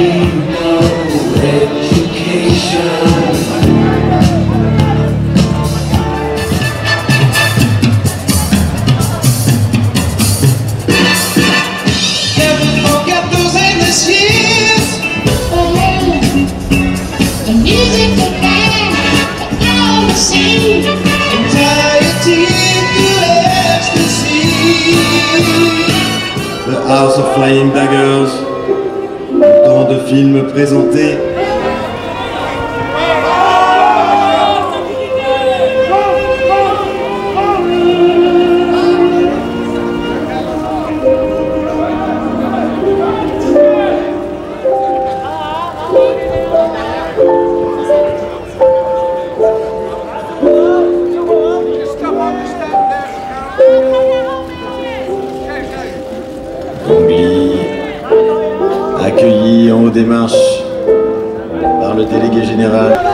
need no education Never forget those endless years ecstasy The house of flying daggers De films présentés. Accueilli en haut des marches par le délégué général.